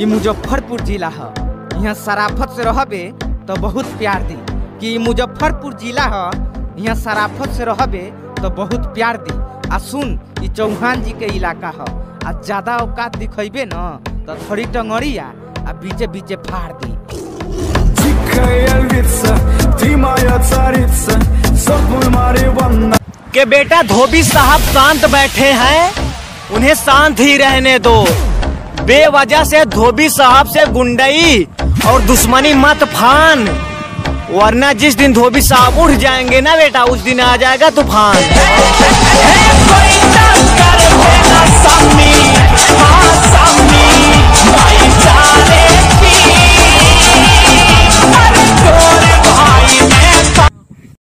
कि मुजफ्फरपुर जिला है। यहाँ शराफत से रहबे तो बहुत प्यार दी। कि मुजफ्फरपुर जिला है यहाँ शराफत से रहबे तो बहुत प्यार दी। आ सुन ये चौहान जी के इलाका है। आ ज़्यादा औकात दिखेबे न तो थोड़ी टंगड़िया आ बीचे बीचे फाड़ दी। के बेटा धोबी साहब शांत बैठे हैं उन्हें शांत ही रहने दो। बेवजह से धोबी साहब से गुंडई और दुश्मनी मत फान वरना जिस दिन धोबी साहब उठ जाएँगे ना बेटा उस दिन आ जाएगा तूफ़ान